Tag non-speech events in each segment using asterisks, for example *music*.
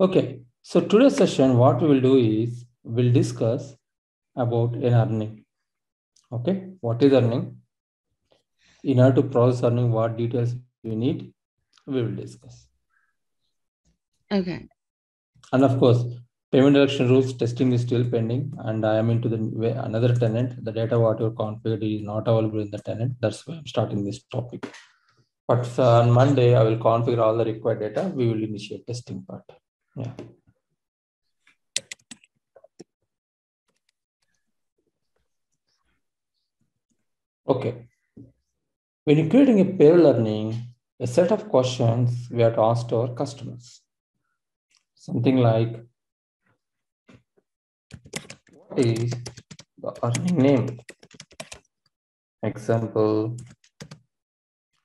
Okay, so today's session, what we will do is we'll discuss about an earning. Okay, what is earning? In order to process earning, what details we need, we will discuss. Okay. And of course, payment direction rules testing is still pending, and I am into the way- another tenant. The data what you configured is not available in the tenant. That's why I'm starting this topic. But uh, on Monday, I will configure all the required data. We will initiate testing part. Yeah. Okay. When you're creating a payroll earning, a set of questions we have to ask to our customers. Something like, what is the earning name? Example,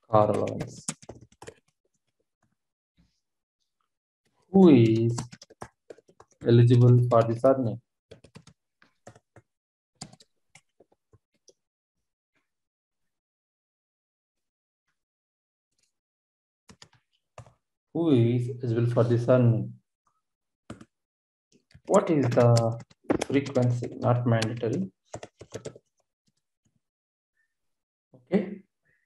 car allowance. Who is eligible for this earning? Who is eligible for this earning? What is the frequency? Not mandatory. Okay.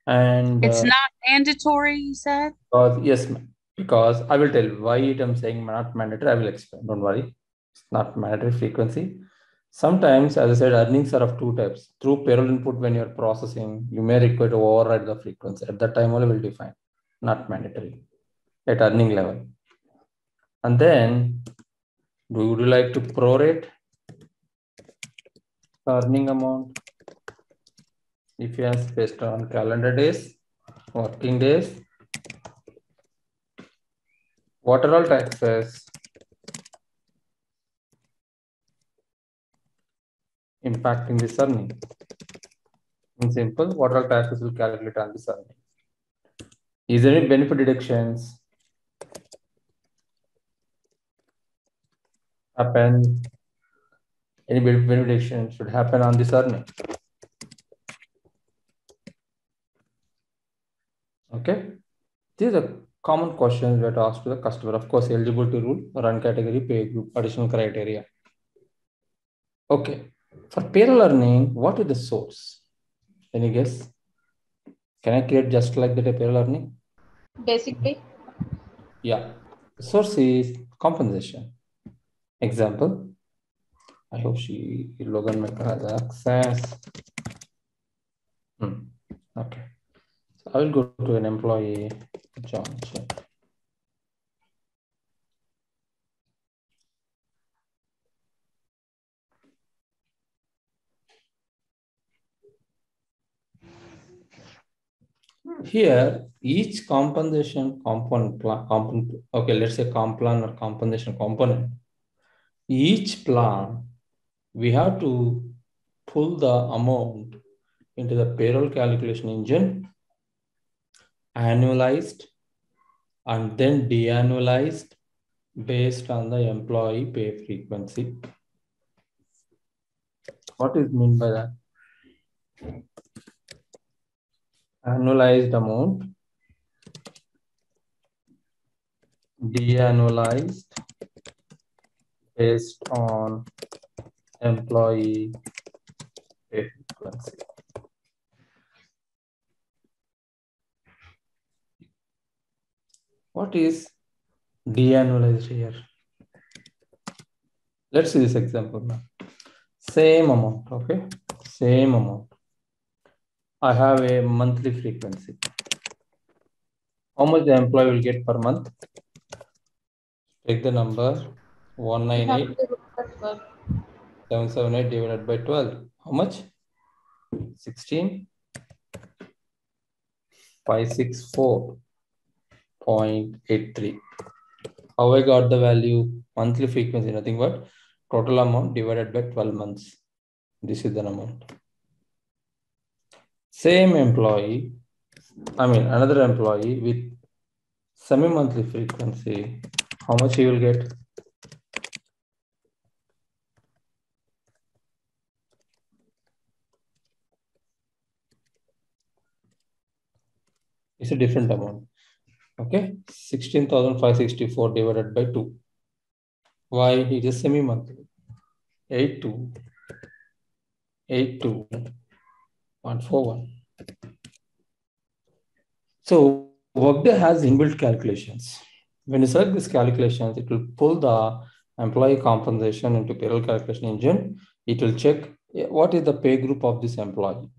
And It's uh, not mandatory, you said? Because yes, ma'am. Because I will tell why I'm saying not mandatory. I will explain. Don't worry. It's not mandatory frequency. Sometimes, as I said, earnings are of two types. Through payroll input, when you're processing, you may require to override the frequency. At that time, only will define, not mandatory at earning level. And then, do would you like to prorate earning amount? If you yes, based on calendar days, working days, what are all taxes impacting this earning? In simple, what are all taxes will calculate on this earning? Is there any benefit deductions happen? Any benefit deduction should happen on this earning? Okay, these are common questions that are asked to the customer. Of course, eligibility rule, run category, pay group, additional criteria. Okay, for payroll earning, what is the source? Any guess? Can I create just like that a payroll earning? Basic pay. Yeah, source is compensation. Example, I hope she Logan has access. Hmm. Okay, I will go to an employee, John. Here, each compensation component, component, okay, let's say comp plan or compensation component. Each plan, we have to pull the amount into the payroll calculation engine, annualized, and then de-annualized based on the employee pay frequency. What is mean by that? Annualized amount, de-annualized based on employee pay frequency. What is de-annualized here? Let's see this example now. Same amount, okay? Same amount. I have a monthly frequency. How much the employee will get per month? Take the number 198 778 divided by 12. How much? 16 564.83. How I got the value monthly frequency, nothing but total amount divided by 12 months. This is the amount. Same employee, I mean another employee with semi-monthly frequency, how much he will get? It's a different amount. Okay, 16,564 divided by 2. Why? It is semi-monthly. 82, 82, 141. So Workday has inbuilt calculations. When you select these calculations, it will pull the employee compensation into payroll calculation engine. It will check eh, what is the pay group of this employee.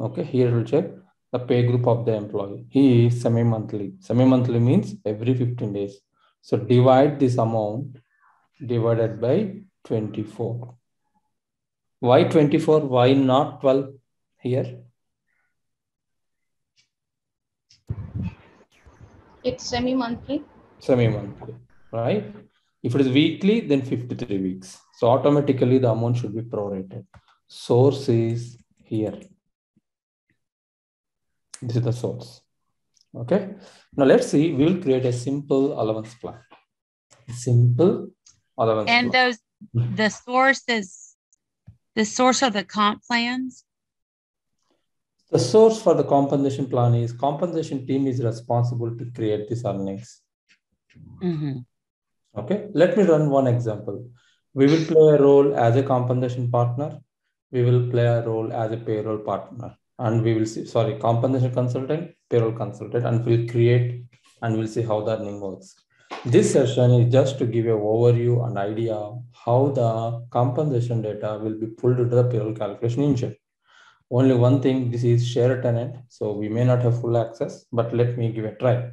Okay, here it will check the pay group of the employee. He is semi-monthly. Semi-monthly means every 15 days. So divide this amount divided by 24. Why 24? Why not 12 here? It's semi-monthly. Semi-monthly, right? If it is weekly, then 53 weeks. So automatically the amount should be prorated. Source is here. This is the source. Okay. Now let's see, we will create a simple allowance plan. Simple allowance And plan. those, the source is, the source of the comp plans? The source for the compensation plan is compensation team is responsible to create these earnings. Mm-hmm. Okay, let me run one example. We will play a role as a compensation partner. We will play a role as a payroll partner. And we will see, sorry, compensation consultant, payroll consultant, and we'll create and we'll see how the earning works. This session is just to give you an overview and idea how the compensation data will be pulled into the payroll calculation engine. Only one thing, this is share tenant, so we may not have full access, but let me give a try.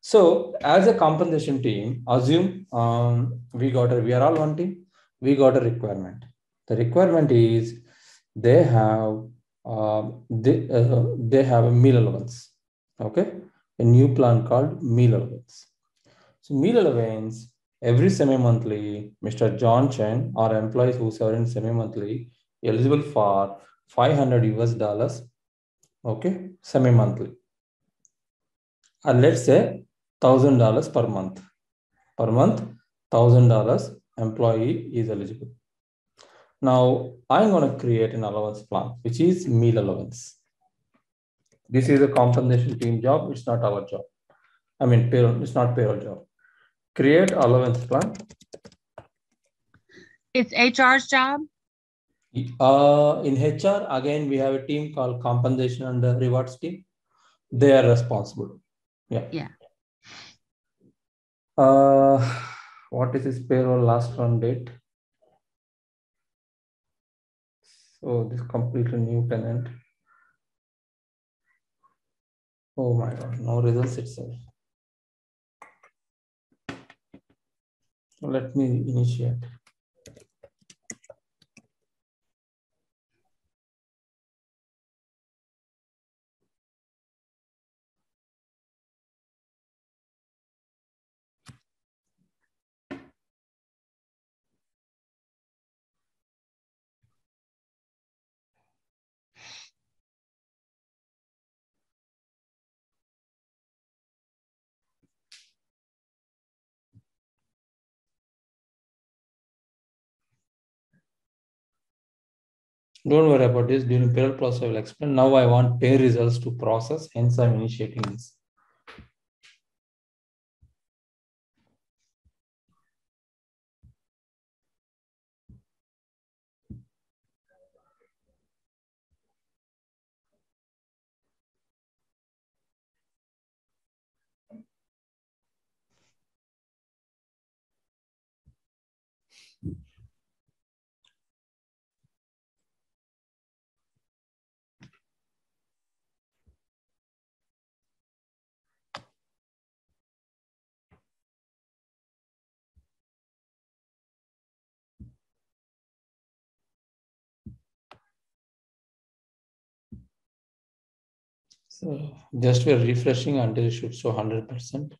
So as a compensation team, assume um, we got a, we are all one team, we got a requirement. The requirement is they have uh, they, uh, they have a meal allowance, okay? A new plan called meal allowance. So meal allowance, every semi-monthly, Mr. John Chen, our employees who serve in semi-monthly, eligible for 500 US dollars, okay, semi-monthly. And let's say thousand dollars per month. Per month, thousand dollars employee is eligible. Now I'm going to create an allowance plan, which is meal allowance. This is a compensation team job. It's not our job. I mean, payroll. It's not payroll job. Create allowance plan. It's HR's job? Uh, in HR, again, we have a team called compensation and rewards team. They are responsible. Yeah. Yeah. Uh, what is this payroll last run date? So this completely new tenant. Oh my God, no results itself. Let me initiate. Don't worry about this. During payroll process, I will explain. Now I want pay results to process, hence I'm initiating this. Just we're refreshing until it should show 100%.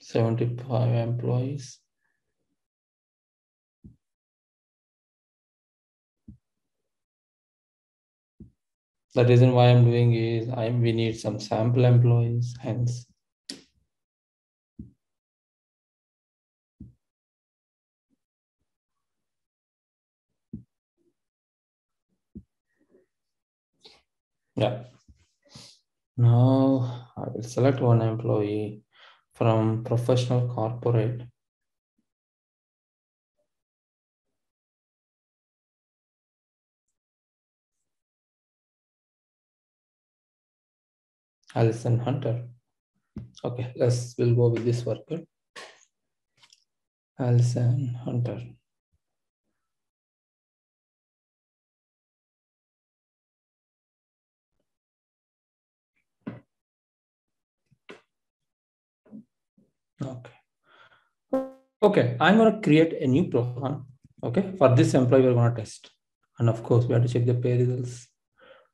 75 employees. The reason why I'm doing is I'm we need some sample employees, hence. Yeah. Now I will select one employee. from professional corporate. Alison Hunter. Okay, let's we'll go with this worker. Alison Hunter. Okay. Okay, I'm going to create a new program. Okay, for this employee, we're going to test. And of course, we have to check the pay results.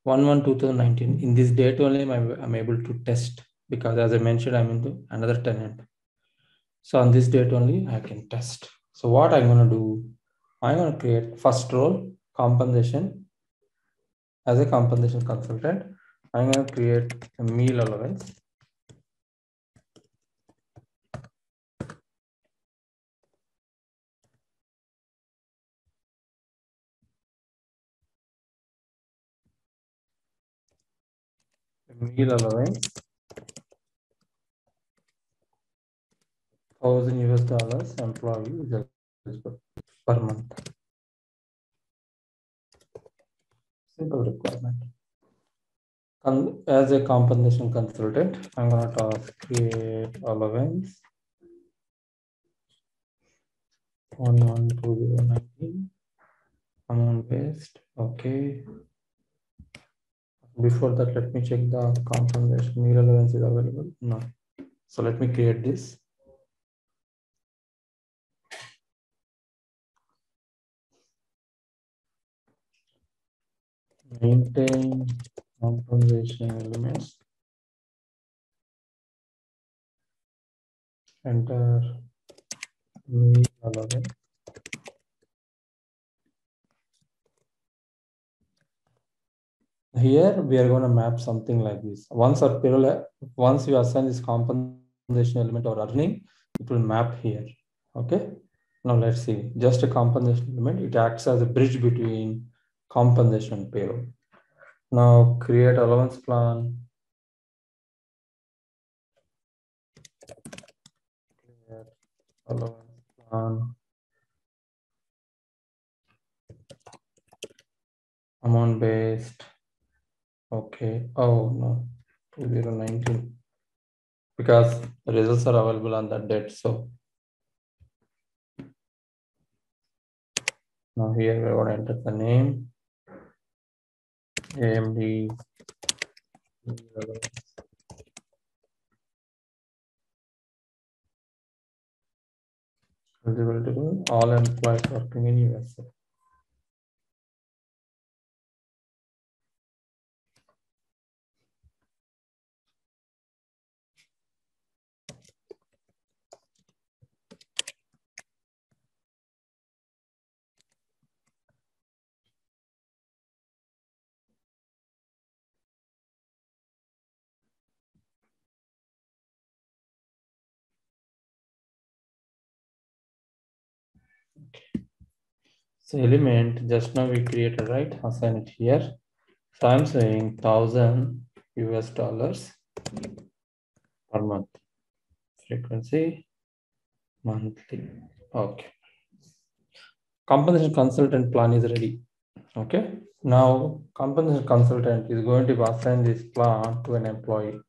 1 1 2019. In this date only, I'm, I'm able to test because, as I mentioned, I'm into another tenant. So, on this date only, I can test. So, what I'm going to do, I'm going to create first role compensation as a compensation consultant. I'm going to create a meal allowance meal allowance thousand US dollars employee per month. Simple requirement. Con- As a compensation consultant, I'm gonna task create allowance. One one two zero nineteen. Amount based, okay. Before that, let me check the compensation meal allowance is available. No. So let me create this. Maintain compensation elements. Enter meal allowance. Here we are going to map something like this. Once our payroll, once you assign this compensation element or earning, it will map here. Okay. Now let's see. Just a compensation element. It acts as a bridge between compensation and payroll. Now create allowance plan. Allowance plan. Amount based. Okay. Oh no, 2019. Because the results are available on that date. So now here we want to enter the name. AMD. Eligible to all employees working in USA. So element just now we created right assign it here. So I'm saying thousand US dollars per month. Frequency monthly. Okay. Compensation consultant plan is ready. Okay. Now compensation consultant is going to assign this plan to an employee.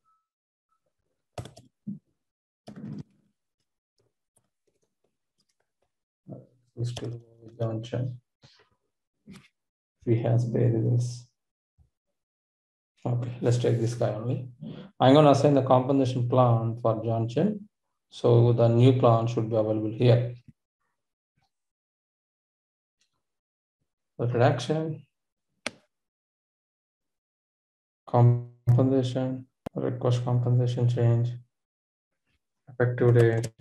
Do Johnson. We has paid this. Okay, let's take this guy only. I'm gonna assign the compensation plan for Johnson. So the new plan should be available here. The reduction, compensation, request compensation change, effective date,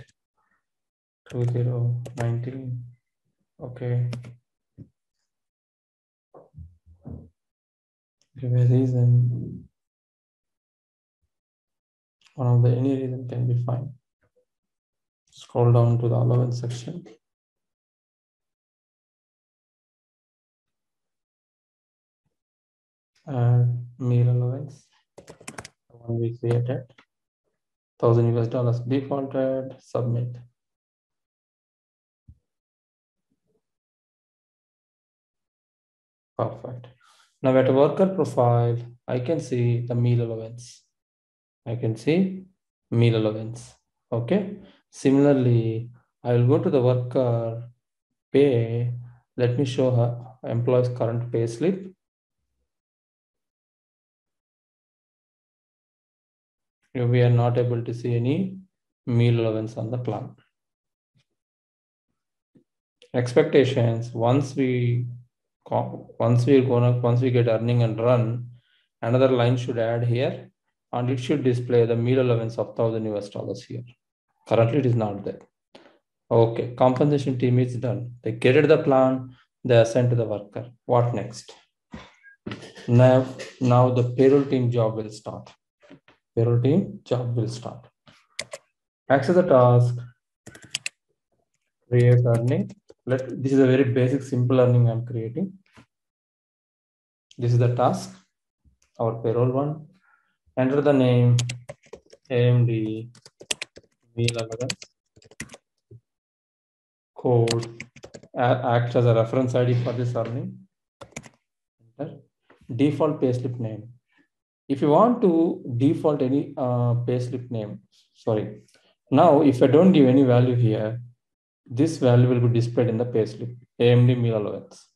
two zero nineteen. Okay. Reason. One of the any reason can be fine. Scroll down to the allowance section. Uh, and meal allowance, the one we created. 1000 US dollars defaulted, submit. Perfect. Now at worker profile, I can see the meal allowance. I can see meal allowance. Okay. Similarly, I will go to the worker pay. Let me show her employee's current pay slip. We are not able to see any meal allowance on the plan. Expectations, once we once we're gonna once we get earning and run, another line should add here and it should display the meal allowance of 1000 US dollars here. Currently, it is not there. Okay, compensation team is done. They created the plan, they assign to the worker. What next? Now, now the payroll team job will start. Payroll team job will start. Access the task, create earning. Let this is a very basic, simple earning I'm creating. This is the task, our payroll one. Enter the name, AMD code acts as a reference ID for this earning. Enter. Default payslip name. If you want to default any uh, payslip name, sorry. Now, if I don't give any value here, this value will be displayed in the payslip, AMD meal allowance.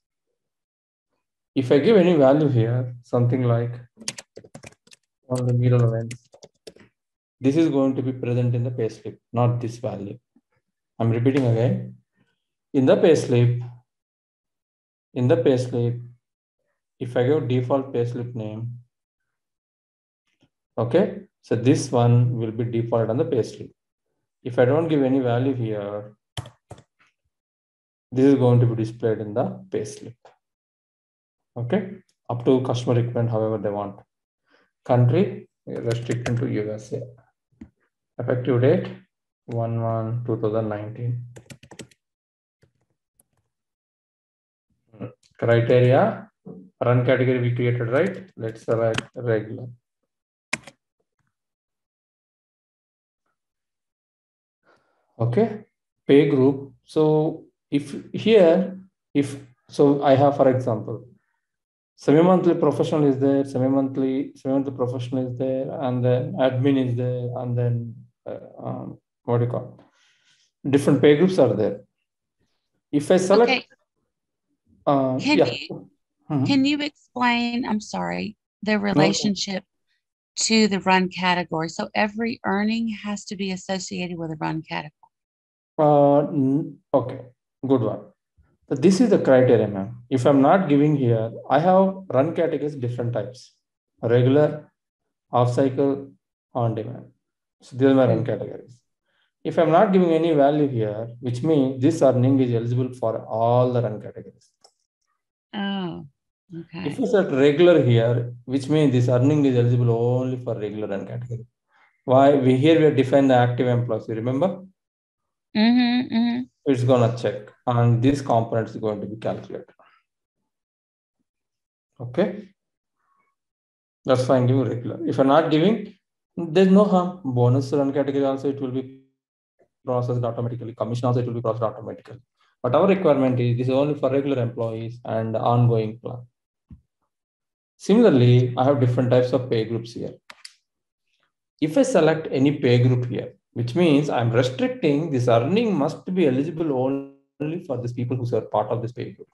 If I give any value here, something like on the meal allowance, this is going to be present in the payslip, not this value. I'm repeating again. In the payslip, in the payslip, if I give default payslip name, okay, so this one will be default on the payslip. If I don't give any value here, this is going to be displayed in the payslip. Okay, up to customer requirement, however they want. Country restricted to USA. Effective date 1 1 2019. criteria run category we created right let's select regular okay pay group so if here if so i have for example semi-monthly professional is there semi-monthly semi-monthly professional is there and then admin is there and then uh, um, what do you call different pay groups are there if i select Okay, uh, Can yeah. you- Mhm. can you explain, I'm sorry, the relationship to the run category? So every earning has to be associated with a run category. Uh, okay, good one. So this is the criteria, ma'am. If I'm not giving here, I have run categories different types: regular, off cycle, on demand. So these are my run categories. If I'm not giving any value here, which means this earning is eligible for all the run categories. Oh, okay. If you set regular here, which means this earning is eligible only for regular run category. Why we here we have defined the active employees. You remember? Mm-hmm, mm-hmm. It's gonna check and this component is going to be calculated. Okay. That's fine, give regular. If you're not giving, there's no harm. Bonus run category also, it will be processed automatically. Commission also, it will be processed automatically. But our requirement is this is only for regular employees and ongoing plan. Similarly, I have different types of pay groups here. If I select any pay group here, which means I'm restricting this earning must be eligible only for these people who are part of this pay group.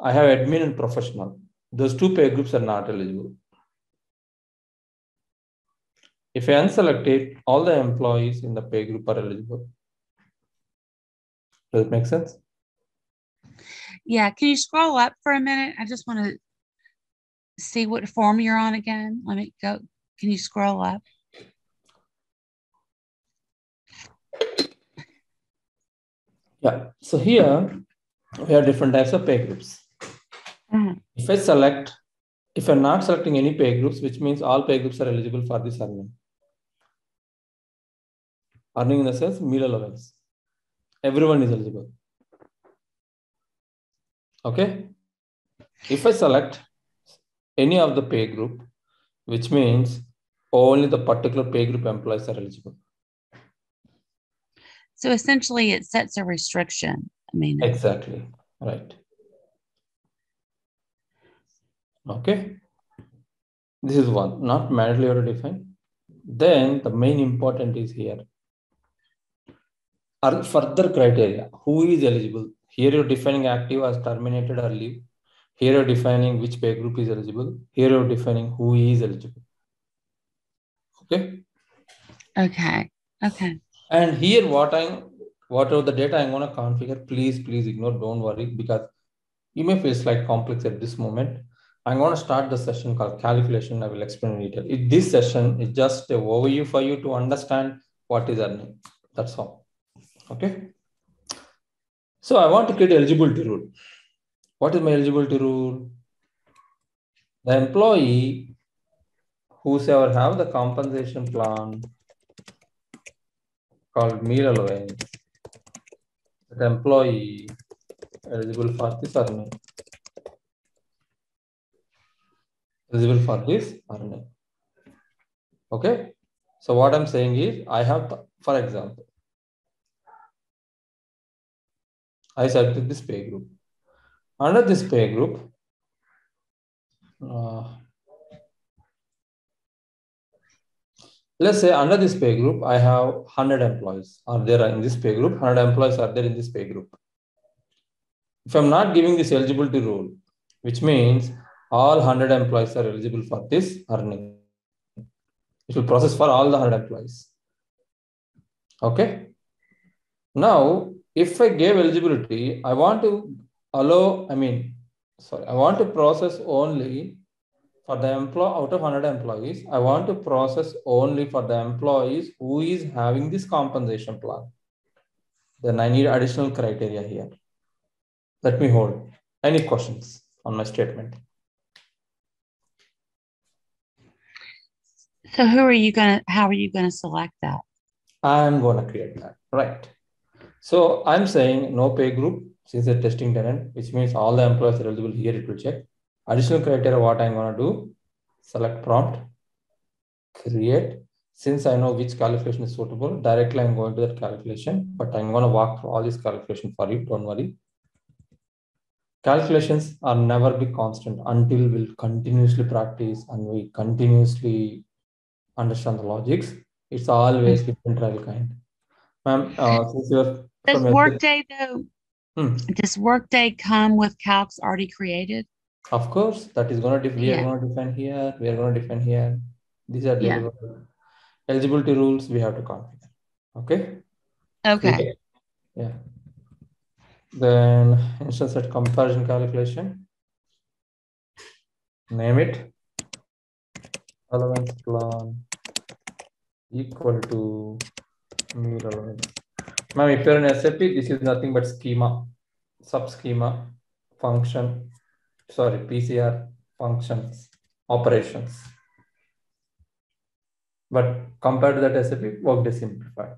I have admin and professional. Those two pay groups are not eligible. If I unselect it, all the employees in the pay group are eligible. Does it make sense? Yeah, can you scroll up for a minute? I just want to see what form you're on again. Let me go. Can you scroll up? Yeah. So here we have different types of pay groups. Mhm. If I select, if I'm not selecting any pay groups, which means all pay groups are eligible for this earning. Earning in the sense meal allowance. Everyone is eligible. Okay. If I select any of the pay group, which means only the particular pay group employees are eligible. So essentially, it sets a restriction. I mean, Exactly, right. Okay. This is one, not manually or defined. Then the main important is here. Are further criteria, who is eligible? Here you're defining active as terminated or leave. Here you're defining which pay group is eligible. Here you're defining who is eligible. Okay. okay, okay, And here what I'm, whatever the data I'm gonna configure, please, please ignore, don't worry, because you may feel slight complex at this moment. I'm gonna start the session called calculation. I will explain in detail. It, this session is just a overview for you to understand what is earning. That's all. Okay. So I want to create eligibility rule. What is my eligibility rule? The employee whosoever have the compensation plan called meal allowance, the employee eligible for this earning. Eligible for this earning. Okay. So what I'm saying is I have, for example, I selected this pay group. Under this pay group, uh, let's say under this pay group, I have 100 employees are there in this pay group, 100 employees are there in this pay group. If I'm not giving this eligibility rule, which means all 100 employees are eligible for this earning. It will process for all the 100 employees. Okay. Now, if I gave eligibility, I want to allow, I mean, sorry, I want to process only for the employee out of 100 employees, I want to process only for the employees who is having this compensation plan. Then I need additional criteria here. Let me hold. Any questions on my statement? so who are you gonna? How are you gonna select that? I'm going to create that, right? So I'm saying no pay group since the testing tenant, which means all the employees are eligible here, it will check. Additional criteria, what I'm going to do, select prompt, create. Since I know which calculation is suitable, directly I'm going to that calculation, but I'm going to walk through all these calculations for you, don't worry. Calculations are never be constant until we'll continuously practice and we continuously understand the logics. It's always different trial kind. Ma'am, uh, since you're Does Workday though? Hmm. Does Workday come with calcs already created? Of course, that is going to, we are going to define here, we are going to define here. These are Yeah. Eligibility rules we have to configure. Okay? Okay. Yeah. Then instance set comparison calculation. Name it. Allowance plan equal to meal allowance. Ma'am, if you're in SAP, this is nothing but schema, sub schema, function, sorry, PCR functions, operations. But compared to that SAP, work is simplified.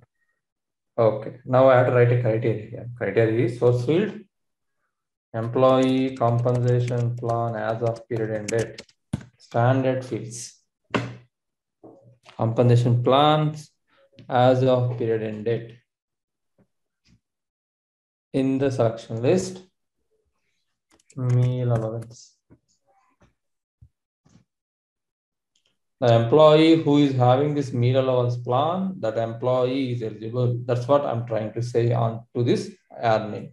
Okay, now I have to write a criteria here. Criteria is source field, employee compensation plan as of period end date, standard fields. Compensation plans as of period end date. In the selection list, meal allowance. The employee who is having this meal allowance plan, that employee is eligible. That's what I'm trying to say on to this earning.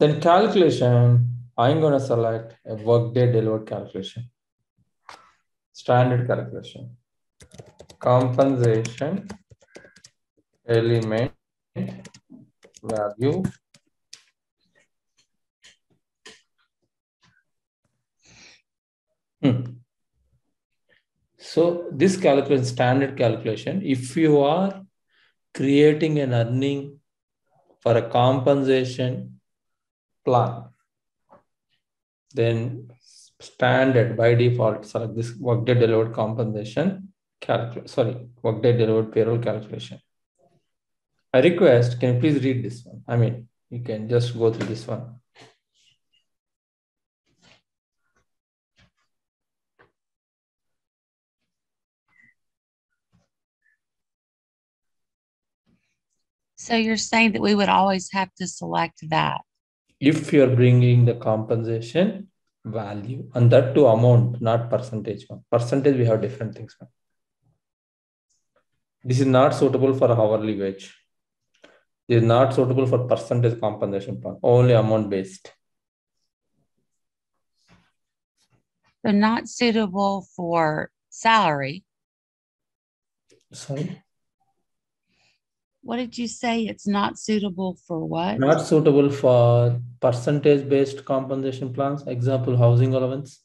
Then calculation, I'm going to select a workday delivered calculation. Standard calculation. Compensation element value Hmm. So this calculation, standard calculation, if you are creating an earning for a compensation plan, then standard by default select this workday delivered compensation calculate, sorry, workday delivered payroll calculation. I request, can you please read this one? I mean, you can just go through this one. So you're saying that we would always have to select that. If you're bringing the compensation value and that to amount, not percentage. Percentage, we have different things. This is not suitable for hourly wage. This is not suitable for percentage compensation only amount based. They're not suitable for salary. Sorry. What did you say? It's not suitable for what? Not suitable for percentage based compensation plans. Example, housing allowance.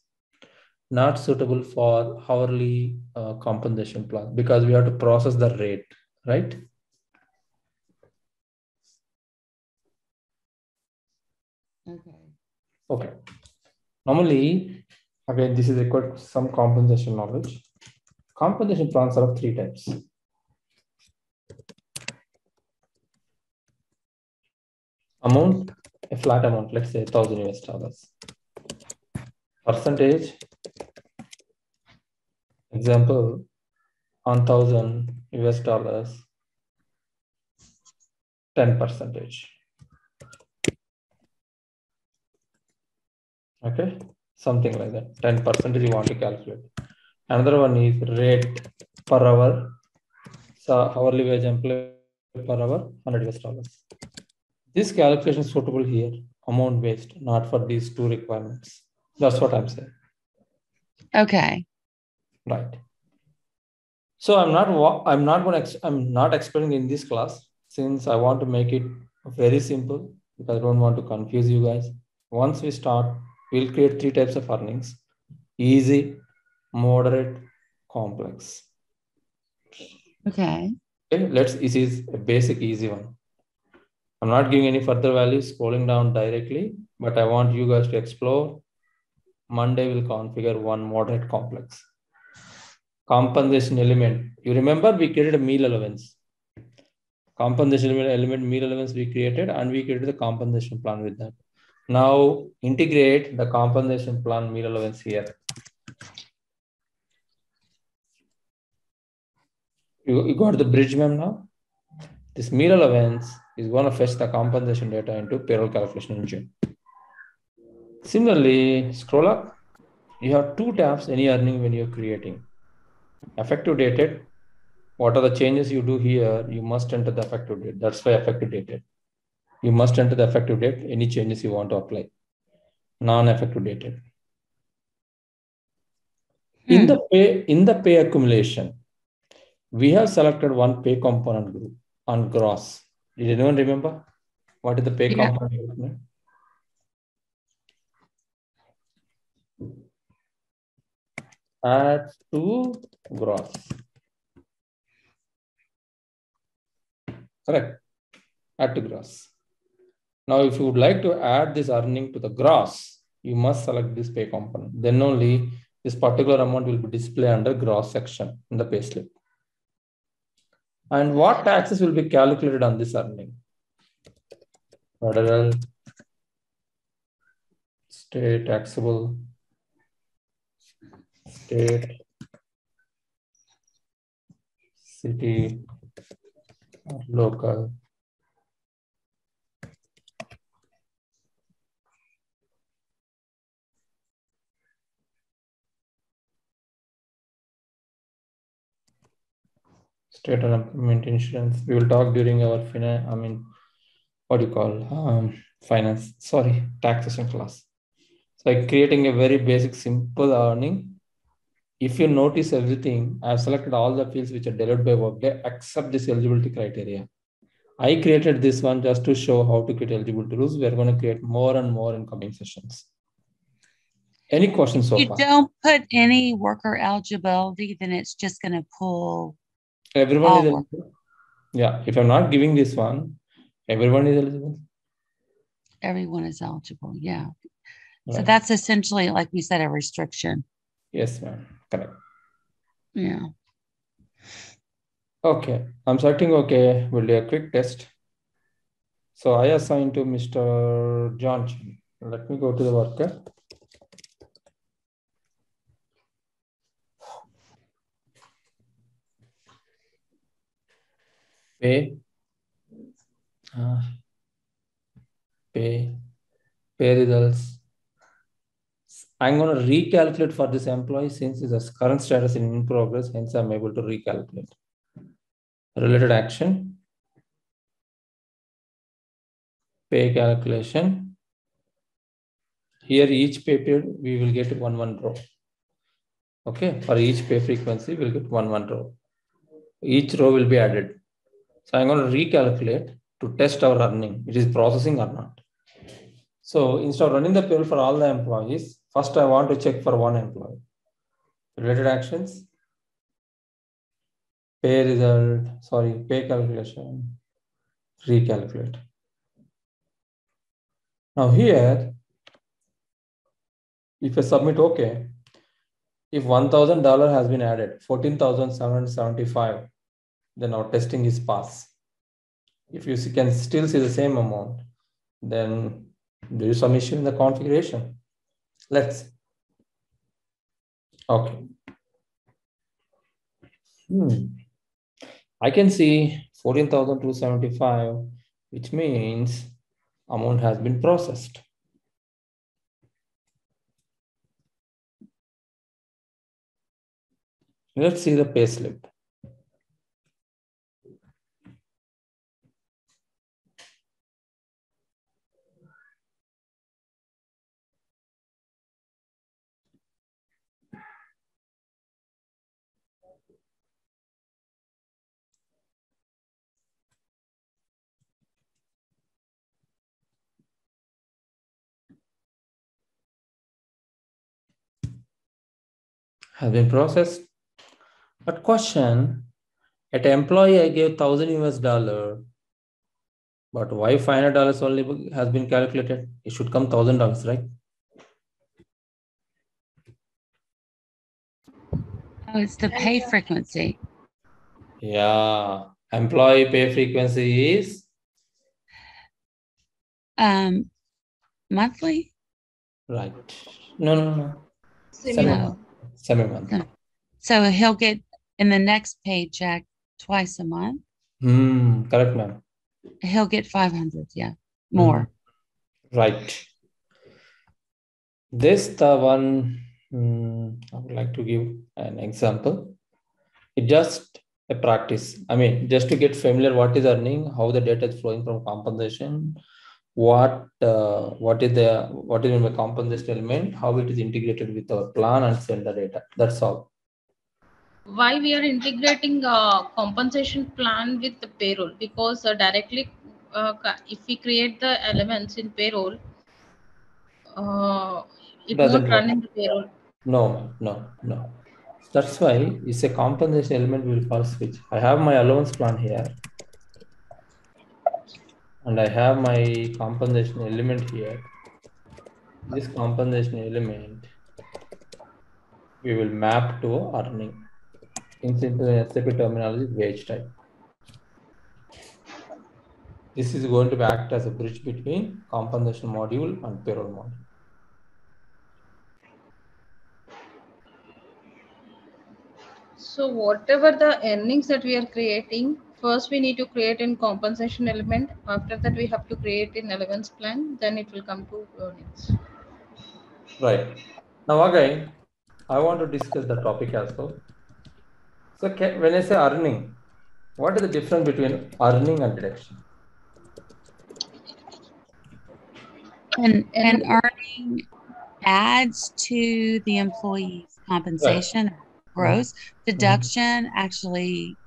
Not suitable for hourly uh, compensation plan because we have to process the rate, right? Okay. Okay. Normally, again, this is required some compensation knowledge. Compensation plans are of three types. Amount, a flat amount, let's say 1000 US dollars. Percentage, example, on 1000 US dollars, 10 percentage. Okay, something like that. 10 percentage you want to calculate. Another one is rate per hour. So hourly wage employee per hour, 100 US dollars. This calculation is suitable here, amount based, not for these two requirements. That's what I'm saying. Okay. Right. So I'm not I'm not going to I'm not explaining in this class since I want to make it very simple because I don't want to confuse you guys. Once we start, we'll create three types of earnings: easy, moderate, complex. Okay. Okay, let's this is a basic easy one. I'm not giving any further values, scrolling down directly, but I want you guys to explore. Monday will configure one moderate complex. Compensation element. You remember we created a meal allowance. Compensation element, element meal allowance we created, and we created the compensation plan with that. Now integrate the compensation plan meal allowance here. You, you got the bridge ma'am now? This meal allowance is going to fetch the compensation data into payroll calculation engine. Similarly, scroll up. You have two tabs, any earning when you're creating. Effective dated. What are the changes you do here? You must enter the effective date. That's why effective dated. You must enter the effective date, any changes you want to apply. Non-effective dated. In Hmm. the pay, in the pay accumulation, we have selected one pay component group on gross. Did anyone remember? What is the pay Yeah. component? Add to gross. Correct. Add to gross. Now, if you would like to add this earning to the gross, you must select this pay component. Then only this particular amount will be displayed under gross section in the payslip. And what taxes will be calculated on this earning? Federal, state taxable, state, city, local. State unemployment insurance. We will talk during our finance. I mean, what do you call um, finance? Sorry, taxation class. So, like creating a very basic, simple earning. If you notice everything, I've selected all the fields which are delivered by Workday except this eligibility criteria. I created this one just to show how to create eligibility rules. We're going to create more and more in coming sessions. Any questions so You far? don't put any worker eligibility, then it's just going to pull. Everyone all is eligible. Yeah, if I'm not giving this one, everyone is eligible. Everyone is eligible. Yeah. So that's essentially, like we said, a restriction. Yes, ma'am. Correct. Yeah. Okay, I'm selecting okay. We'll do a quick test. So I assign to Mr. John. Let me go to the worker. Pay uh, pay, pay results. I'm going to recalculate for this employee since his current status is in progress, hence I'm able to recalculate. Related action, pay calculation. Here each pay period, we will get one one row. Okay, for each pay frequency, we'll get one one row. Each row will be added. So I'm going to recalculate to test our earning. It is processing or not. So instead of running the payroll for all the employees, first I want to check for one employee. Related actions, pay result, sorry, pay calculation, recalculate. Now here, if I submit OK, if $1,000 has been added, 14,775, then our testing is pass. If you can still see the same amount, then there is some issue in the configuration. Let's. Okay. Hmm. I can see 14,275, which means amount has been processed. Let's see the payslip. Has been processed. But question, at employee I gave thousand US dollar, but why five hundred dollars only has been calculated? It should come thousand dollars, right? Oh, it's the pay frequency. Yeah, employee pay frequency is Um, monthly? right. No, no, no. Semi Semi No. month. Semi month. No. So he'll get in the next paycheck twice a month. Hmm. Correct, ma'am. He'll get five hundred, yeah, more. Right. This the one hmm, I would like to give an example. It just a practice. I mean, just to get familiar what is earning, how the data is flowing from compensation, what uh, what is the what is in the compensation element, how it is integrated with our plan and send the data. That's all. Why we are integrating uh, compensation plan with the payroll? Because uh, directly, uh, if we create the elements in payroll, uh, it Doesn't won't run work. in the payroll. No, no, no. That's why it's a compensation element will call switch. I have my allowance plan here. And I have my compensation element here. This compensation element we will map to earning. In simple SAP terminology, wage type. This is going to act as a bridge between compensation module and payroll module. So whatever the earnings that we are creating, first we need to create in compensation element. After that, we have to create in elements plan. Then it will come to earnings. Right. Now again, I want to discuss the topic as well. So ca- when I say earning, what is the difference between earning and deduction? And and And- earning adds to the employee's compensation gross. Mm-hmm. Deduction actually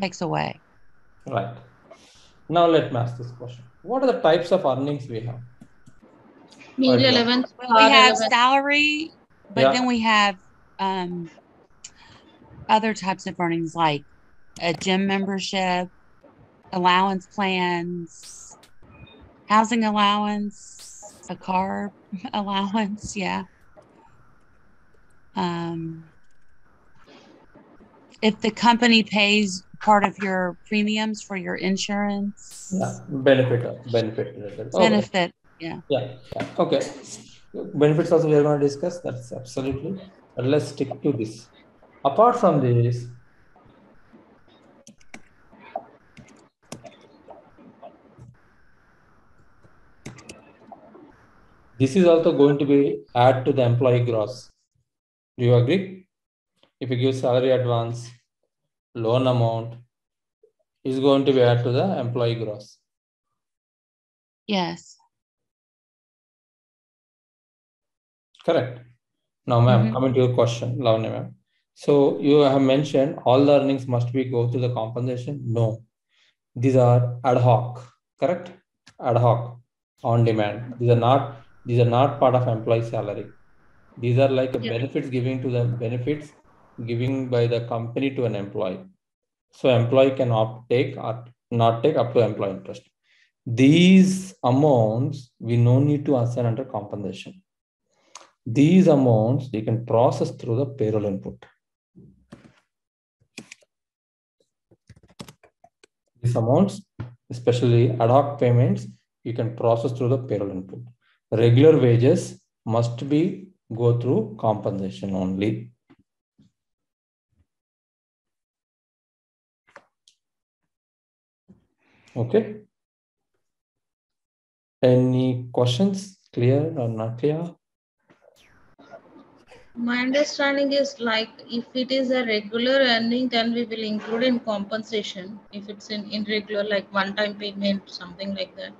takes away. Right. Now let me ask this question. What are the types of earnings we have? Meal Okay. allowance, We have salary, but Yeah. then we have um other types of earnings like a gym membership, allowance plans, housing allowance, a car *laughs* allowance, yeah. Um if the company pays part of your premiums for your insurance? Yeah, benefit, benefit. Benefit, okay. yeah. yeah. Yeah, okay. Benefits also we are going to discuss, that's absolutely. But let's stick to this. Apart from this, this is also going to be add to the employee gross. Do you agree? If you give salary advance, loan amount is going to be added to the employee gross. Yes. Correct. Now, ma'am, Mhm. coming to your question, Lavanya ma'am. So you have mentioned all the earnings must be go to the compensation. No, these are ad hoc. Correct? Ad hoc, on demand. These are not. These are not part of employee salary. These are like Yeah. benefits giving to the benefits giving by the company to an employee. So employee can opt take or not take up to employee interest. These amounts we no need to assign under compensation. These amounts you can process through the payroll input. These amounts, especially ad hoc payments, you can process through the payroll input. Regular wages must be go through compensation only. Okay. Any questions? Clear or not clear? My understanding is like if it is a regular earning, then we will include in compensation. If it's in irregular, like one-time payment, something like that.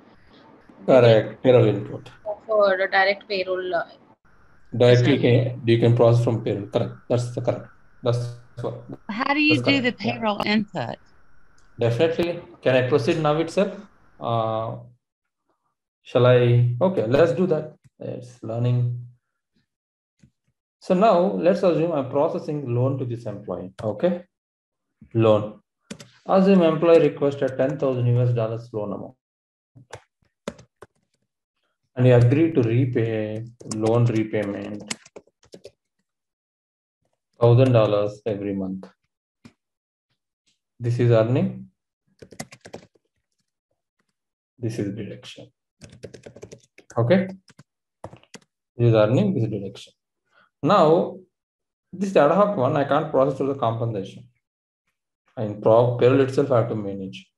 Correct. Payroll input. For the direct payroll. uh, Directly can, you can process from payroll. Correct. That's the correct. That's what. How do you do the correct. Yeah. payroll input? Definitely. Can I proceed now itself? Uh, shall I? Okay, let's do that. It's learning. So now let's assume I'm processing loan to this employee. Okay. Loan. Assume employee requested 10,000 US dollars loan amount. And he agreed to repay loan repayment thousand dollars every month. This is earning. This is deduction. Okay. This is earning, this is deduction. Now, this ad hoc one, I can't process through the compensation. In payroll itself, I have to manage.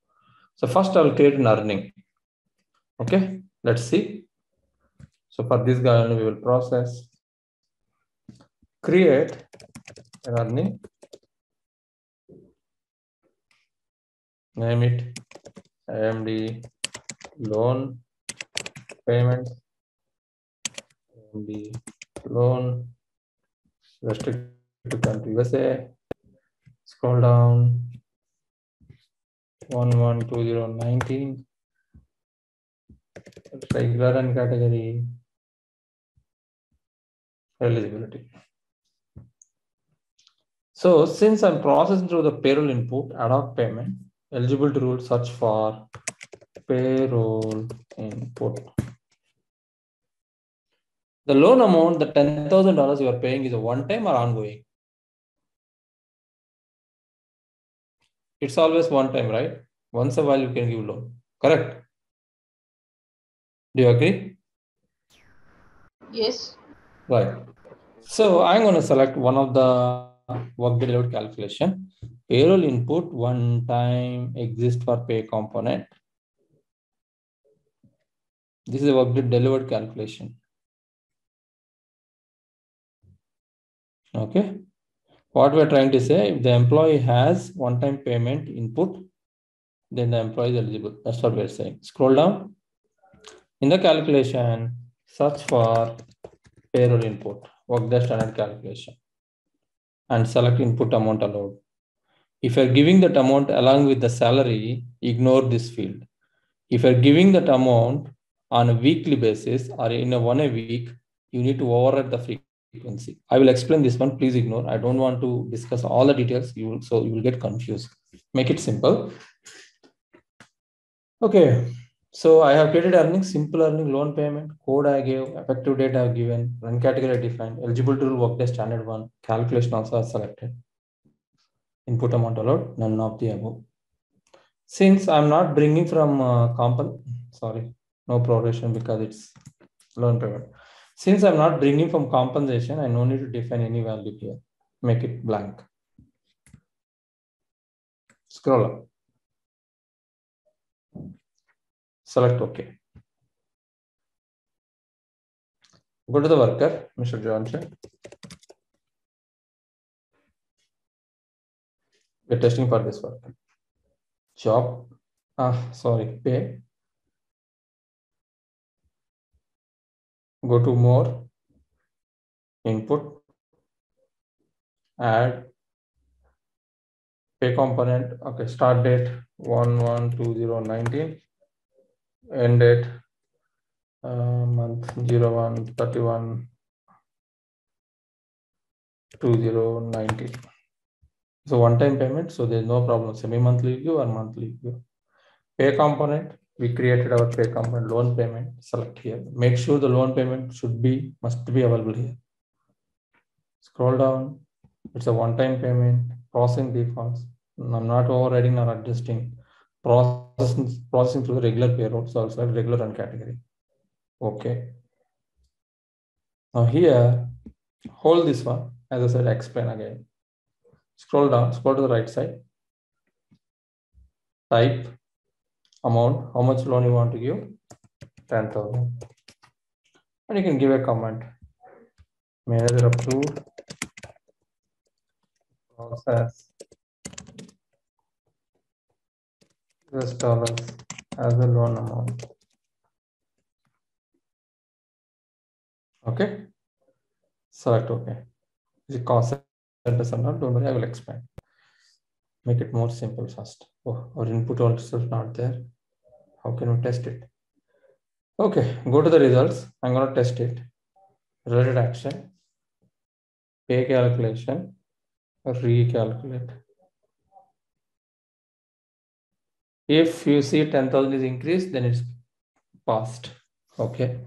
So first I will create an earning. Okay, let's see. So for this guy we will process. Create an earning. Name it AMD loan payment. AMD loan restricted to country USA. Scroll down. One one two zero nineteen. Regular and category. Eligibility. So since I'm processing through the payroll input, ad hoc payment, eligibility rule search for payroll input. The loan amount, the ten thousand dollars you are paying is a one time or ongoing? It's always one time, right? Once a while you can give loan, correct? Do you agree? Yes. Right. So I'm going to select one of the Workday delivered calculation. Payroll input one time exist for pay component. This is a Workday delivered calculation. Okay. What we're trying to say, if the employee has one-time payment input, then the employee is eligible. That's what we're saying. Scroll down. In the calculation, search for payroll input, Workday standard calculation, and select input amount allowed. If you're giving that amount along with the salary, ignore this field. If you're giving that amount on a weekly basis or in a one a week, you need to override the frequency. I will explain this one. Please ignore. I don't want to discuss all the details. You will, so you will get confused. Make it simple. Okay. So I have created earning, simple earning, loan payment, code I gave, effective date I have given, run category I defined, eligibility rule workday standard one, calculation also I selected. Input amount allowed, none of the above. Since I'm not bringing from uh, sorry, no proration because it's loan payment. Since I'm not bringing from compensation, I no need to define any value here. Make it blank. Scroll up. Select OK. Go to the worker, Mr. Johnson. We're testing for this worker. Job, ah, sorry, pay. Go to more, input, add, pay component, okay, start date 1 1 2019, end date uh, month 01 31 2019. So one time payment, so there's no problem. Semi-monthly due or monthly due. Pay component, we created our pay component loan payment. Select here. Make sure the loan payment should be must be available here. Scroll down. It's a one-time payment. Processing defaults. I'm not overriding or adjusting. Processing processing through the regular payroll. So I'll select regular run category. Okay. Now here, hold this one. As I said, explain again. Scroll down, scroll to the right side. Type amount, how much loan you want to give? 10,000. And you can give a comment. Manager approved. Process. US dollars as a loan amount. Okay. Select OK. The cost center or not, don't worry, I will explain. Make it more simple first. Oh, our input also is not there. How can we test it? Okay, go to the results. I'm going to test it. Related action, pay calculation, recalculate. If you see 10,000 is increased, then it's passed. Okay.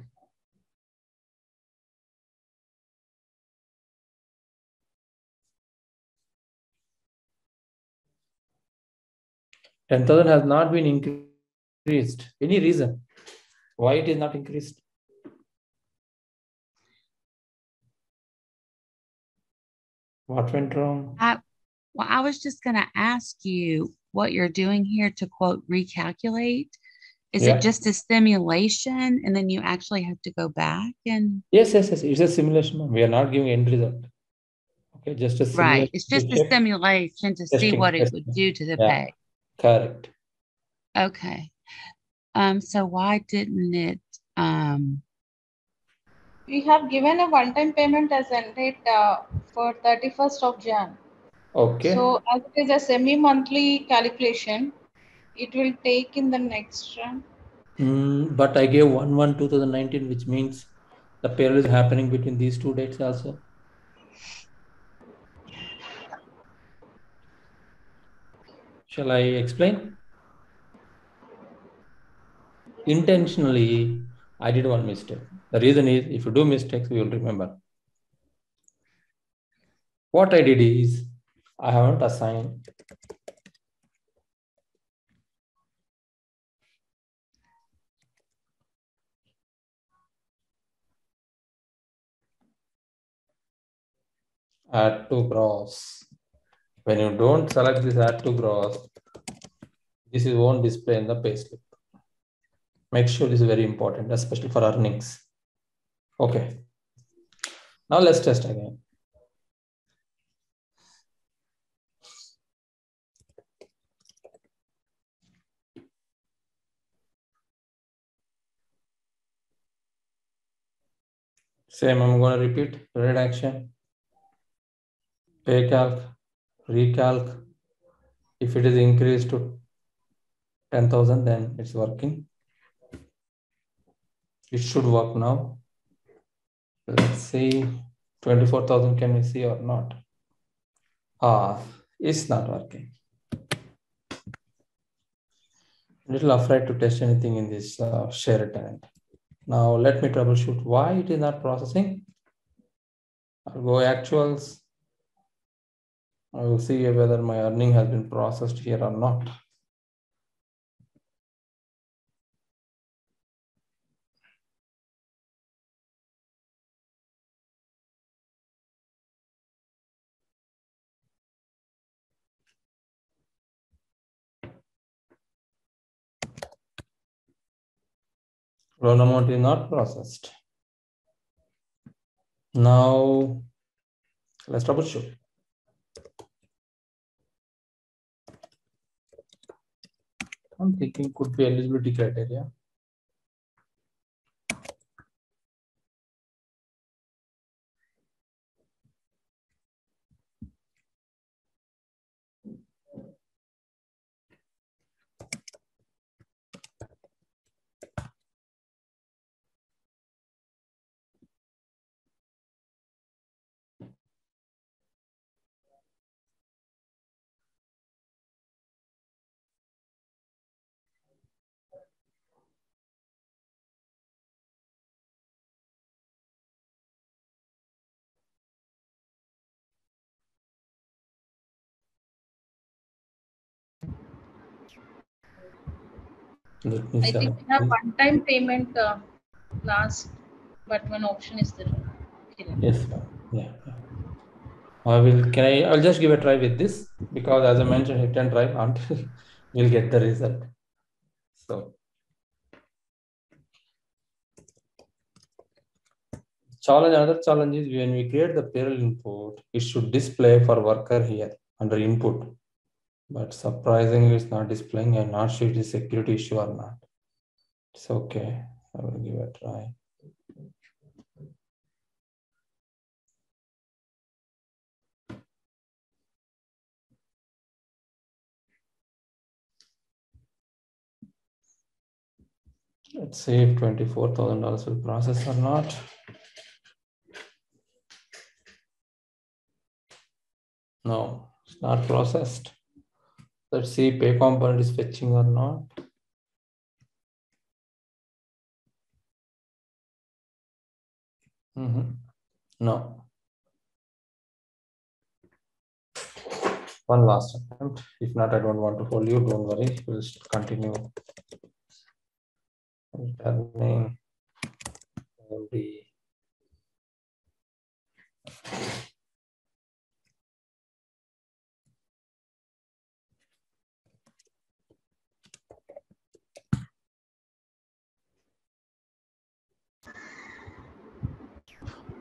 Ten thousand has not been increased. Any reason why it is not increased? What went wrong? I, well, I was just going to ask you what you're doing here to quote recalculate. Is Yeah. it just a simulation and then you actually have to go back and Yes, yes, yes. It's a simulation. We are not giving end result. Okay, just a right? It's just a simulation to see Testing, what it would do to the Yeah. pay. Correct. Okay. Um, so why didn't it um We have given a one-time payment as end date uh, for 31st of Jan. Okay. So as it is a semi-monthly calculation, it will take in the next run. Mm, but I gave 1 1 2019, which means the payroll is happening between these two dates also. Shall I explain? Intentionally, I did one mistake. The reason is if you do mistakes, you will remember. What I did is I haven't assigned add to gross. When you don't select this add to gross, this is won't display in the payslip. Make sure this is very important, especially for earnings. Okay. Now let's test again. Same, I'm going to repeat red action, pay calc, recalc. If it is increased to 10,000, then it's working. It should work now. Let's see, 24,000 can we see or not? Ah, it's not working. Little afraid to test anything in this uh, shared tenant. Now let me troubleshoot why it is not processing. I'll go actuals. I will see whether my earning has been processed here or not. Loan amount is not processed. Now let's troubleshoot. I'm thinking could be eligibility criteria. Let me I think we have one-time payment uh, last, but one option is there. Okay. Yes, yeah. yeah. I will, can I, I'll just give a try with this because as I mentioned, hit and try until *laughs* we'll get the result. So. Challenge, another challenge is when we create the payroll input, it should display for worker here under input. But surprisingly, it's not displaying. I'm not sure it is security issue or not. It's okay. I will give a try. Let's see if twenty-four thousand dollars will process or not. No, it's not processed. Let's see pay component is fetching or not. Mm -hmm. No. One last attempt. If not, I don't want to hold you. Don't worry. We'll continue. Returning every.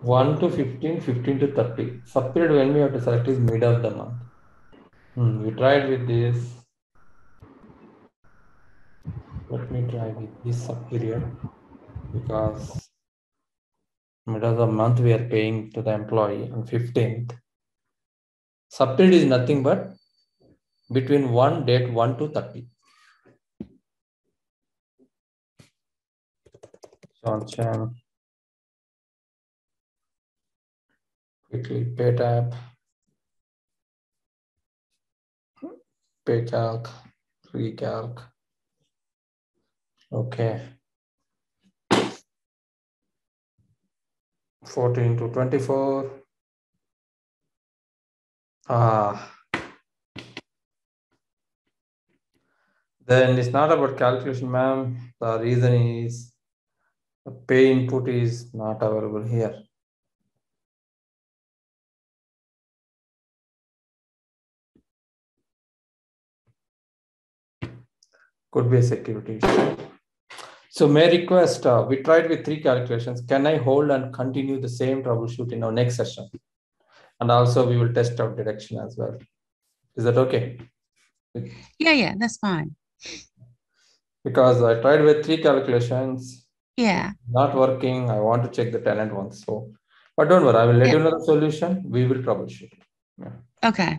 1 to 15, 15 to 30. Sub-period when we have to select is mid of the month. Hmm, we tried with this. Let me try with this sub-period because mid of the month we are paying to the employee on 15th. Sub-period is nothing but between one date 1 to 30. John quickly pay tab, pay calc, recalc. Okay. 14 to 24. Ah. Then it's not about calculation, ma'am. The reason is the pay input is not available here. Could be a security issue. So may request, uh, we tried with three calculations. Can I hold and continue the same troubleshoot in our next session? And also we will test out deduction as well. Is that okay? Yeah, yeah, that's fine. Because I tried with three calculations, Yeah. not working. I want to check the tenant one. So, but don't worry, I will let Yeah. you know the solution. We will troubleshoot. Okay.